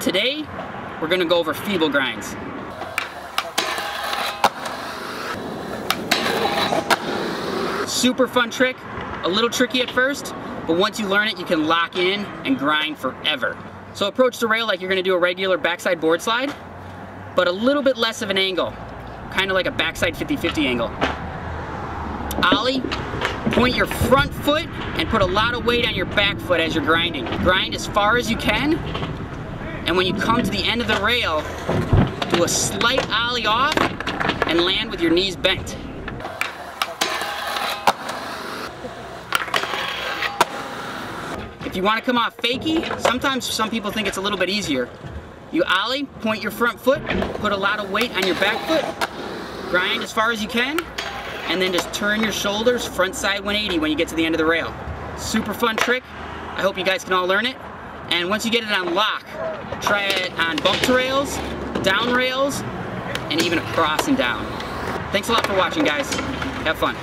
Today, we're gonna go over feeble grinds. Super fun trick, a little tricky at first, but once you learn it, you can lock in and grind forever. So approach the rail like you're gonna do a regular backside board slide, but a little bit less of an angle, kind of like a backside 50-50 angle. Ollie, point your front foot and put a lot of weight on your back foot as you're grinding. Grind as far as you can, and when you come to the end of the rail, do a slight ollie off and land with your knees bent. If you want to come off fakie, sometimes some people think it's a little bit easier. You ollie, point your front foot, put a lot of weight on your back foot, grind as far as you can, and then just turn your shoulders front side 180 when you get to the end of the rail. Super fun trick. I hope you guys can all learn it. And once you get it on lock, try it on bump to rails, down rails, and even across and down. Thanks a lot for watching, guys. Have fun.